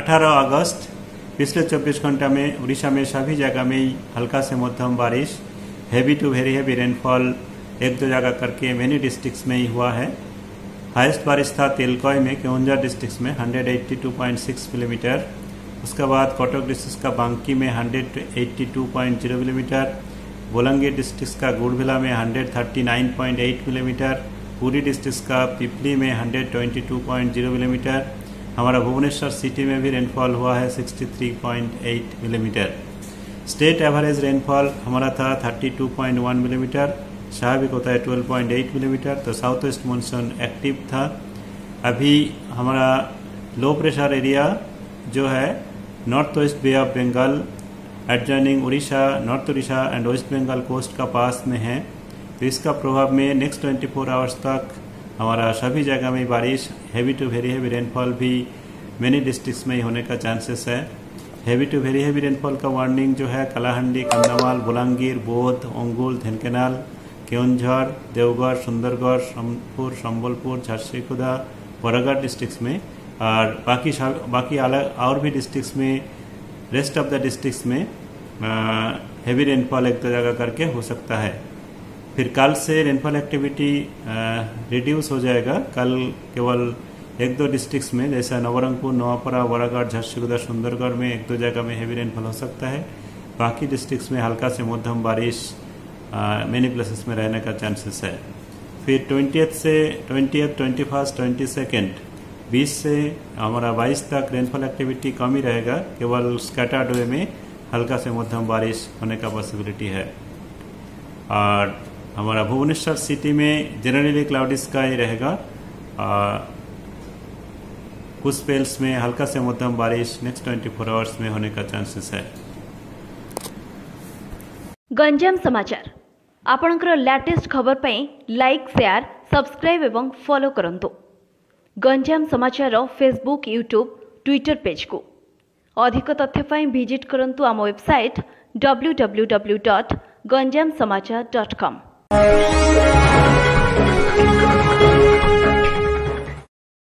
18 अगस्त, पिछले 24 घंटा में उड़ीसा में सभी जगह में हल्का से मध्यम बारिश heavy to very heavy rainfall एक दो जगह करके मेनी डिस्ट्रिक्ट्स में ही हुआ है। हाईएस्ट बारिश था तेलकोय में केवंजा डिस्ट्रिक्ट में 182.6 मिलीमीटर उसके बाद कटक डिस्ट्रिक्ट का बांकी में 182.0 मिलीमीटर बोलंगीर डिस्ट्रिक्ट का गुड़भिला में 139.8 मिलीमीटर पूरी डिस्ट्रिक्ट का पिपली में 122.0 मिलीमीटर हमारा भुवनेश्वर सिटी में भी रेनफॉल हुआ है 63.8 मिलीमीटर स्टेट एवरेज रेनफॉल हमारा था 32.1 मिलीमीटर स्वाभाविक होता है 12.8 मिलीमीटर तो साउथ वेस्ट मानसून एक्टिव था. अभी हमारा लो प्रेशर एरिया जो है north west bay of Bengal adjoining Orissa north Orissa and west Bengal coast का पास में है. तो इसका प्रभाव में नेक्स्ट 24 आवर्स तक हमारा सभी जगह में बारिश heavy to very heavy rainfall भी मेनी डिस्ट्रिक्ट्स में ही होने का चांसेस है। Heavy to very heavy rainfall का वार्निंग जो है, कलाहंडी कंधामाल बुलांगीर बोध, ओंगुल, धनकेनाल, केवंझर, देवगढ़, सुंदरगढ़, सोनपुर, संबलपुर झारसीगुड़ा बरागढ़ डिस्ट्रिक्ट्स में और बाकी बाकी अलग और भी डिस्ट्रिक्ट्स में रेस्ट ऑफ़ द डिस्ट्रिक्ट्स में हैवी रेनफॉल एक दो जगह करके हो सकता है। फिर कल से रेनफॉल एक्टिविटी रिड्यूस हो जाएगा। कल केवल एक दो डिस्ट्रिक्ट्स में, जैसा नवरंगपुर, नवापरा बरागढ़ झारसीगुड़ा सुंदरगढ़ में एक दो जगह में हैवी रेनफॉल हो सकता है। बाकी डिस्ट्रिक्ट्स में हल्का से मध्यम बारिश मेनी प्लेसेस में रहने का चांसेस है। फिर ट्वेंटी से twenty twenty first twenty second बीस से हमारा बाईस तक रेनफॉल एक्टिविटी कम ही रहेगा। केवल स्कैटर्ड वे में हल्का से मध्यम बारिश होने का पॉसिबिलिटी है। और हमारा भुवनेश्वर सिटी में जनरली क्लाउडी स्काई रहेगा और कुछ स्पेल्स में हल्का से मध्यम बारिश नेक्स्ट 24 आवर्स में होने का चांसेस है ଗଞ୍ଜାମ ସମାଚାର ଆପଣଙ୍କର ଲାଟେଷ୍ଟ ଖବର ପାଇଁ ଲାଇକ୍ ସେୟାର ସବସ୍କ୍ରାଇବ୍ ଏବଂ ଫଲୋ କରନ୍ତୁ ଗଞ୍ଜାମ ସମାଚାରର ଫେସବୁକ୍ ୟୁଟ୍ୟୁବ୍ ଟ୍ୱିଟର ପେଜ୍କୁ ଅଧିକ ତଥ୍ୟ ପାଇଁ ଭିଜିଟ୍ କରନ୍ତୁ ଆମ website W W W dot Ganjam Samachar dot com Thank you.